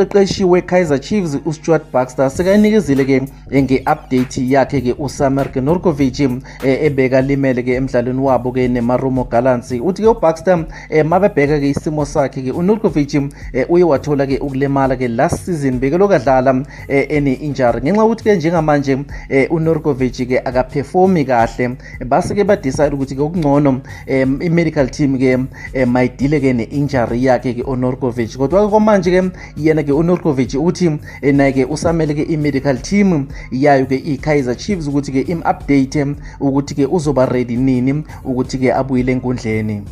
umqeqeshi we-kaizer chiefs ustuart baxter sekayinikezile-ke nge-update yakhe-ke usamer norkovic ebeka limele-ke emdlalweni wabo-ke nemarumo gallants. Uthi-ke ubaxter um mabebheka-ke isimo sakhe-ke unorkovic uye wathola-ke ukulimala-ke last season bekelokadlala um ene-injury. Ngenxa yokuthi-ke njengamanje um unorkovic-ke akaperformi kahle base-ke badecide ukuthi-ke okungcono um i-medical team-ke um mayidile-ke ne-injury yakhe-ke unorkovic kodwa-ke kwamanje-ke yena-ke unorkovic uthi naye-ke usamele-ke i-medical team yayo-ke i-kaizer chiefs ukuthi-ke im-update ukuthi-ke uzoba ready nini ukuthi-ke abuyile enkundleni